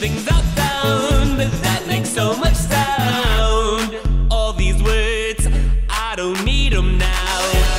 things out found but that makes so much sound. All these words, I don't need them now.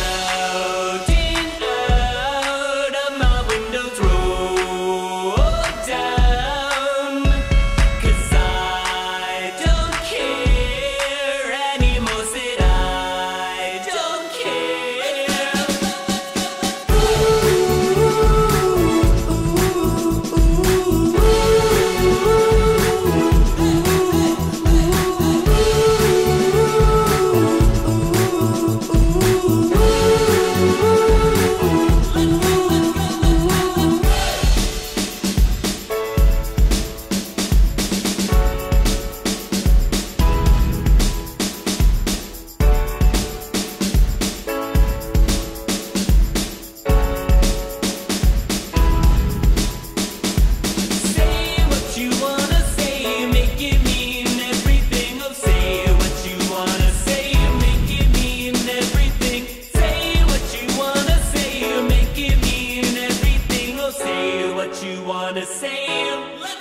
am.